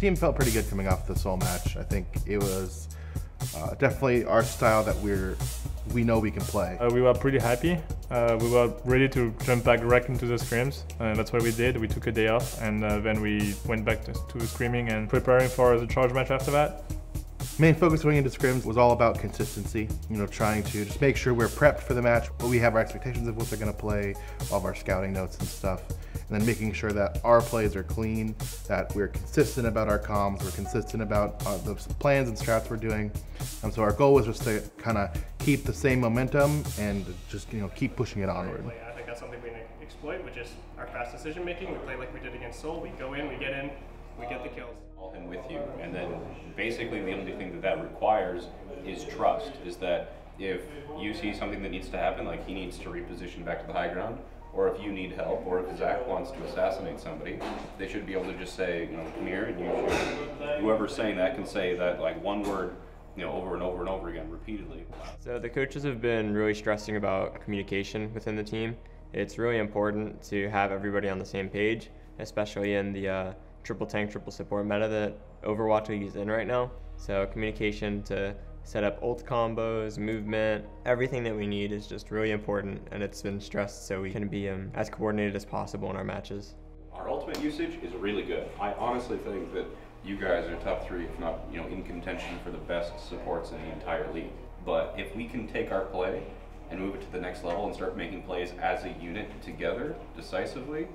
team felt pretty good coming off the Seoul match. I think it was uh, definitely our style that we're we know we can play. Uh, we were pretty happy. Uh, we were ready to jump back right into the scrims. and that's what we did. We took a day off and uh, then we went back to, to screaming and preparing for the charge match after that. Main focus going into scrims was all about consistency, you know, trying to just make sure we're prepped for the match, we have our expectations of what they're going to play, all of our scouting notes and stuff, and then making sure that our plays are clean, that we're consistent about our comms, we're consistent about uh, the plans and strats we're doing. And so our goal was just to kind of keep the same momentum and just, you know, keep pushing it onward. I think that's something we exploit, which is our fast decision making. We play like we did against Seoul. We go in, we get in, we get the kills and with you. And then basically the only thing that that requires is trust, is that if you see something that needs to happen, like he needs to reposition back to the high ground, or if you need help, or if Zach wants to assassinate somebody, they should be able to just say, you know, come here, and you should, whoever's saying that can say that like one word, you know, over and over and over again, repeatedly. So the coaches have been really stressing about communication within the team. It's really important to have everybody on the same page, especially in the uh, triple tank, triple support meta that Overwatch League is in right now. So communication to set up ult combos, movement, everything that we need is just really important and it's been stressed so we can be um, as coordinated as possible in our matches. Our ultimate usage is really good. I honestly think that you guys are top three, if not you know, in contention for the best supports in the entire league. But if we can take our play and move it to the next level and start making plays as a unit together decisively,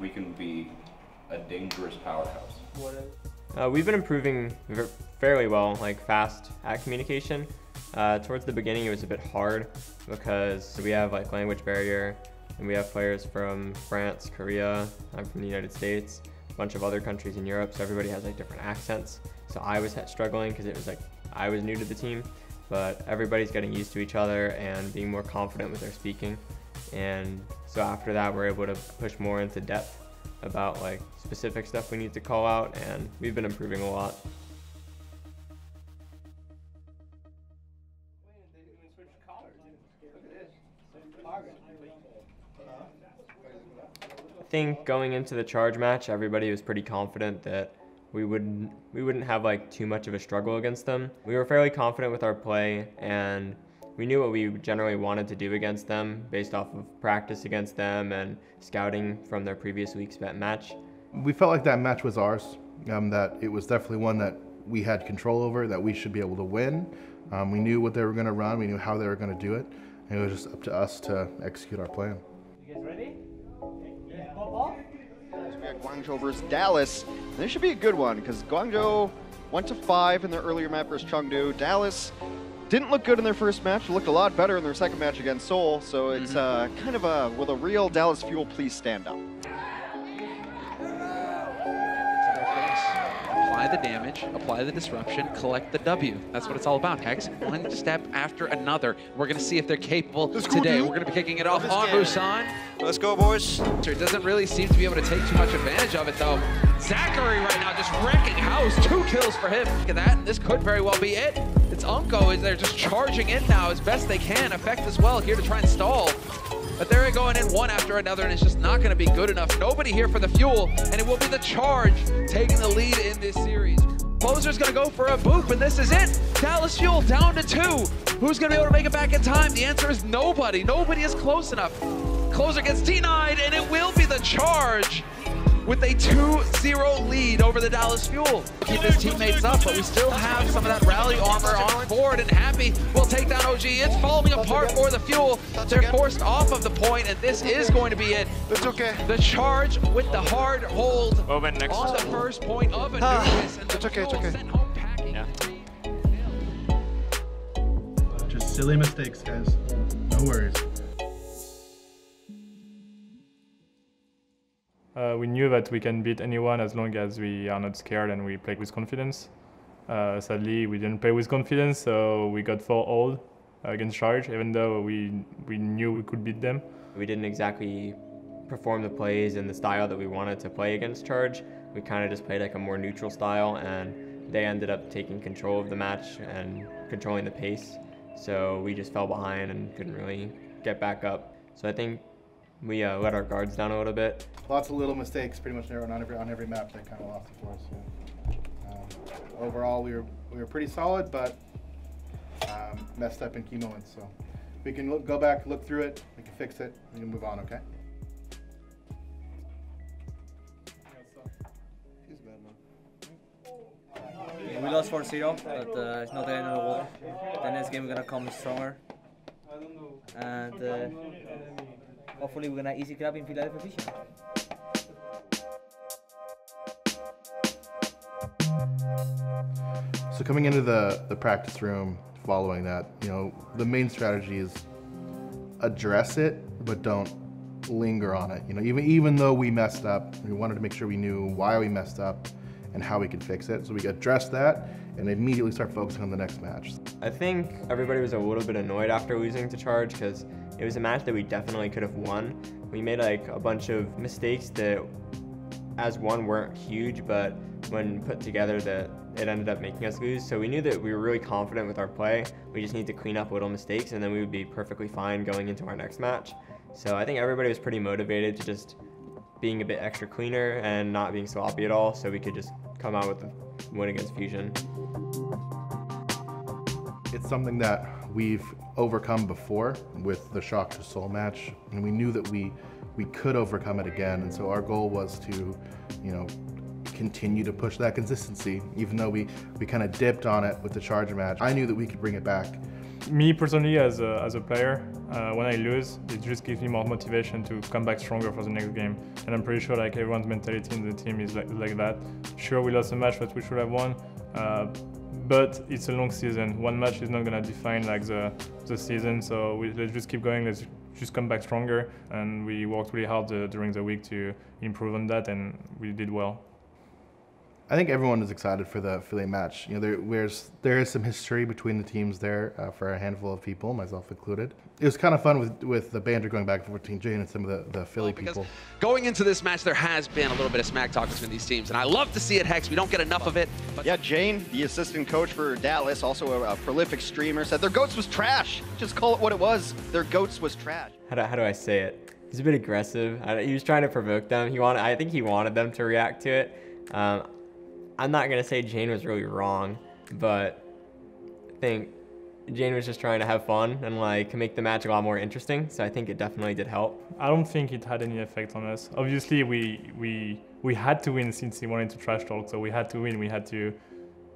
we can be a dangerous powerhouse. Uh, we've been improving fairly well, like fast at communication. Uh, towards the beginning, it was a bit hard because we have like language barrier, and we have players from France, Korea. I'm from the United States, a bunch of other countries in Europe, so everybody has like different accents. So I was struggling because it was like I was new to the team, but everybody's getting used to each other and being more confident with their speaking. And so after that, we're able to push more into depth about like specific stuff we need to call out and we've been improving a lot. I think going into the charge match, everybody was pretty confident that we wouldn't we wouldn't have like too much of a struggle against them. We were fairly confident with our play and we knew what we generally wanted to do against them based off of practice against them and scouting from their previous week's bet match. We felt like that match was ours, um, that it was definitely one that we had control over, that we should be able to win. Um, we knew what they were going to run, we knew how they were going to do it, and it was just up to us to execute our plan. You guys ready? Yeah. we got Guangzhou versus Dallas. this should be a good one because Guangzhou went to five in their earlier map versus Chengdu. Dallas didn't look good in their first match, looked a lot better in their second match against Seoul, so it's mm -hmm. uh, kind of a, will a real Dallas Fuel please stand up? The damage, apply the disruption, collect the W. That's what it's all about, Hex. One step after another. We're going to see if they're capable today. We're going to be kicking it off on Busan. Let's go, boys. It doesn't really seem to be able to take too much advantage of it, though. Zachareee right now just wrecking house. Two kills for him. Look at that. This could very well be it. It's Unko. They're just charging in now as best they can. Effect as well here to try and stall. But they're going in one after another, and it's just not going to be good enough. Nobody here for the fuel, and it will be the charge taking the lead in this series. Closer's going to go for a boop, and this is it. Dallas Fuel down to two. Who's going to be able to make it back in time? The answer is nobody. Nobody is close enough. Closer gets denied, and it will be the charge with a 2-0 lead over the Dallas Fuel. Keep his teammates up, but we still have some of that rally armor on board, and Happy will take down OG. It's falling apart for the Fuel. They're forced off of the point, and this is going to be it. It's okay. The charge with the hard hold on the first point of Anubis. and it's okay, it's okay. Yeah. Just silly mistakes, guys. No worries. Uh, we knew that we can beat anyone as long as we are not scared and we play with confidence. Uh, sadly, we didn't play with confidence, so we got 4 old against Charge, even though we, we knew we could beat them. We didn't exactly perform the plays in the style that we wanted to play against Charge. We kind of just played like a more neutral style, and they ended up taking control of the match and controlling the pace. So we just fell behind and couldn't really get back up. So I think we uh, let our guards down a little bit. Lots of little mistakes, pretty much on every on every map that kind of lost it for us. Yeah. overall we were we were pretty solid, but um, messed up in key moments. So we can look, go back, look through it, we can fix it, we can move on. Okay. We lost 4-0, but uh, it's not the end of the world. The next game we're gonna come stronger, and uh, hopefully we're gonna easy grab in Philadelphia Fusion. So coming into the, the practice room following that, you know, the main strategy is address it, but don't linger on it. You know, even even though we messed up, we wanted to make sure we knew why we messed up and how we could fix it. So we addressed that and immediately start focusing on the next match. I think everybody was a little bit annoyed after losing to Charge because it was a match that we definitely could have won. We made like a bunch of mistakes that as one weren't huge, but when put together that it ended up making us lose. So we knew that we were really confident with our play. We just need to clean up little mistakes and then we would be perfectly fine going into our next match. So I think everybody was pretty motivated to just being a bit extra cleaner and not being sloppy at all so we could just come out with a win against Fusion. It's something that we've overcome before with the Shock to Seoul match, and we knew that we we could overcome it again. And so our goal was to, you know, continue to push that consistency, even though we we kind of dipped on it with the Charger match. I knew that we could bring it back. Me personally, as a, as a player, uh, when I lose, it just gives me more motivation to come back stronger for the next game. And I'm pretty sure like everyone's mentality in the team is like, like that. Sure, we lost a match that we should have won, uh, but it's a long season. One match is not gonna define like the the season. So we, let's just keep going. Let's just come back stronger. And we worked really hard uh, during the week to improve on that, and we did well. I think everyone is excited for the Philly match. You know, there, there's there is some history between the teams there uh, for a handful of people, myself included. It was kind of fun with with the banter going back and forth between Jayne and some of the, the Philly because people. going into this match, there has been a little bit of smack talk between these teams, and I love to see it, Hex. We don't get enough of it. But Yeah, Jayne, the assistant coach for Dallas, also a, a prolific streamer, said their goats was trash. Just call it what it was. Their goats was trash. How do, how do I say it? He's a bit aggressive. I, he was trying to provoke them. He wanted, I think he wanted them to react to it. Um, I'm not gonna say Jayne was really wrong, but I think Jayne was just trying to have fun and like make the match a lot more interesting. So I think it definitely did help. I don't think it had any effect on us. Obviously, we we we had to win since he wanted to trash talk, so we had to win. We had to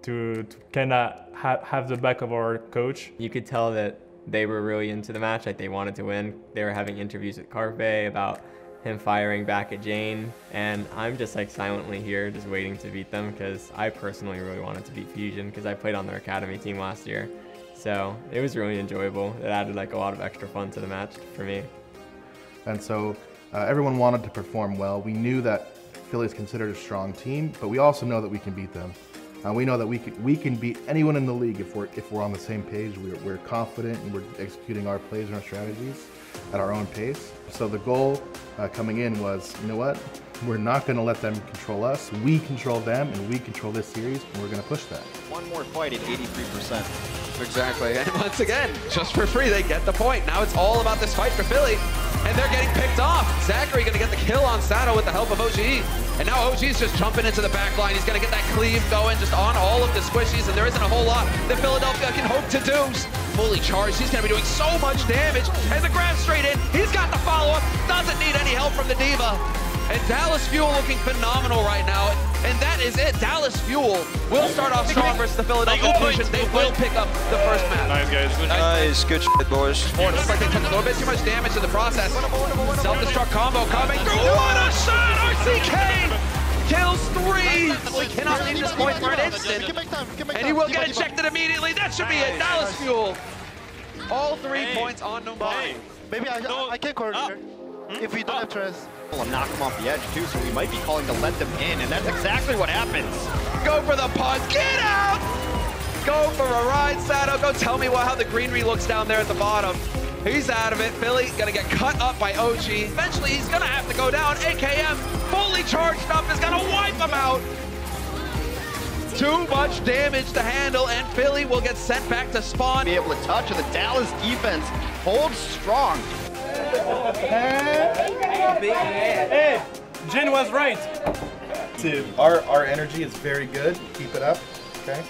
to, to kind of ha- have the back of our coach. You could tell that they were really into the match, like they wanted to win. They were having interviews with Carpe about him firing back at Jayne, and I'm just like silently here, just waiting to beat them because I personally really wanted to beat Fusion because I played on their academy team last year. So it was really enjoyable. It added like a lot of extra fun to the match for me. And so uh, everyone wanted to perform well. We knew that Philly is considered a strong team, but we also know that we can beat them. Uh, we know that we can, we can beat anyone in the league if we're, if we're on the same page. We're, we're confident and we're executing our plays and our strategies at our own pace. So the goal uh, coming in was, you know what? We're not going to let them control us. We control them and we control this series and we're going to push that. One more fight at 83%. Exactly. And once again, just for free, they get the point. Now it's all about this fight for Philly. And they're getting picked off. Zachareee gonna get the kill on Sado with the help of OGE. And now OG's just jumping into the back line. He's gonna get that cleave going just on all of the squishies, and there isn't a whole lot that Philadelphia can hope to do. Fully charged, he's gonna be doing so much damage. And the grab straight in, he's got the follow-up, doesn't need any help from the D.Va. And Dallas Fuel looking phenomenal right now. And that is it. Dallas Fuel will start off strong versus the Philadelphia Fusion. They will pick up the first match. Nice guys. Good Nice, good shit, boys. It looks like they took a little bit too much damage in the process. Self-destruct combo coming through. What a shot! RCK kills three. We cannot leave this point for an instant. And he will get ejected immediately. That should be it. Dallas Fuel. All three points on Numbani. Maybe I, I can coordinate hmm? if we don't have trans. Well, knock him off the edge too, so we might be calling to let them in, and that's exactly what happens. Go for the pause. Get out! Go for a ride, Sado. Go tell me what, how the greenery looks down there at the bottom. He's out of it. Philly gonna get cut up by OG. Eventually, he's gonna have to go down. AKM, fully charged up, is gonna wipe him out. Too much damage to handle, and Philly will get sent back to spawn. Be able to touch, and the Dallas defense holds strong. Hey, Jin was right. Our, our energy is very good. Keep it up. Okay.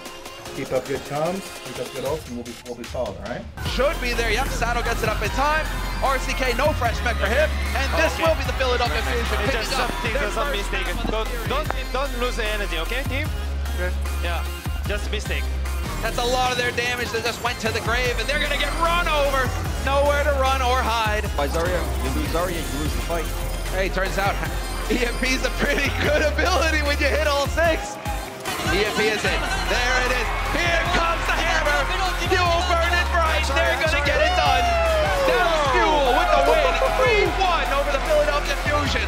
Keep up good comms, keep up good ults, and we'll be we'll be solid. All right. Should be there. Yep, Sado gets it up in time. RCK, no fresh spec for him. And this Okay. will be the Philadelphia Fusion It's picking just up something their that's not first mistaken. Don't, don't, don't lose the energy, okay, team? Yeah, just a mistake. That's a lot of their damage that just went to the grave, and they're gonna get run over. Nowhere to run or hide. By Zarya, you lose Zarya, you lose the fight. Hey, turns out EMP's a pretty good ability when you hit all six. EMP is it. There it is. Here comes the hammer. Fuel burn it bright. They're gonna get it done. Dallas Fuel with the win. 3-1 over the Philadelphia Fusion.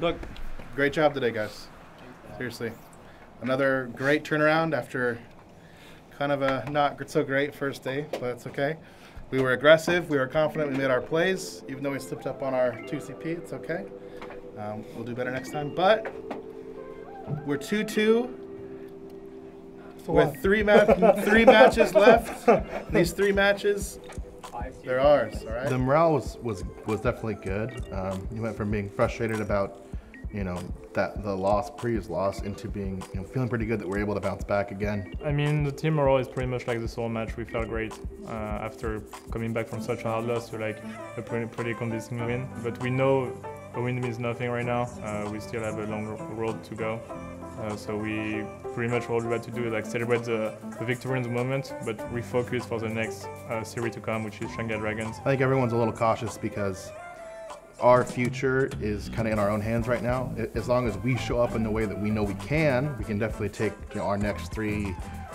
Look, great job today, guys. Seriously, another great turnaround after kind of a not so great first day, but it's okay. We were aggressive. We were confident. We made our plays, even though we slipped up on our 2CP. It's okay. Um, we'll do better next time. But we're 2-2 with three ma- three matches left. These three matches, they're ours. All right. The morale was was was definitely good. Um, you went from being frustrated about, you know, that the loss, previous loss, into being you know, feeling pretty good that we're able to bounce back again. I mean, the team morale is pretty much like the Seoul match. We felt great uh, after coming back from such a hard loss to like a pretty, pretty convincing win. But we know a win means nothing right now. Uh, we still have a long road to go. Uh, so we pretty much all we had to do is like celebrate the, the victory in the moment, but refocus for the next uh, series to come, which is Shanghai Dragons. I think everyone's a little cautious because our future is kind of in our own hands right now. As long as we show up in the way that we know we can, we can definitely take you know, our next three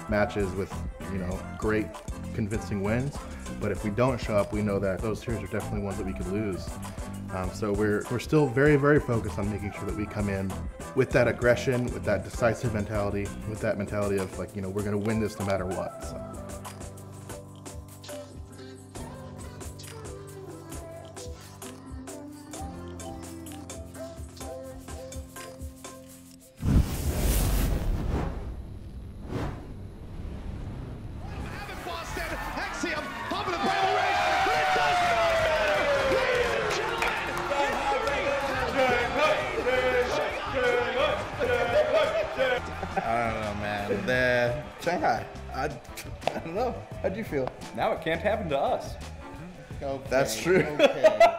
matches with you know great, convincing wins. But if we don't show up, we know that those series are definitely ones that we could lose. Um, so we're we're still very very focused on making sure that we come in with that aggression, with that decisive mentality, with that mentality of like you know we're going to win this no matter what. So. Shanghai. I, I don't know. How'd you feel? Now it can't happen to us. Oh, that's true.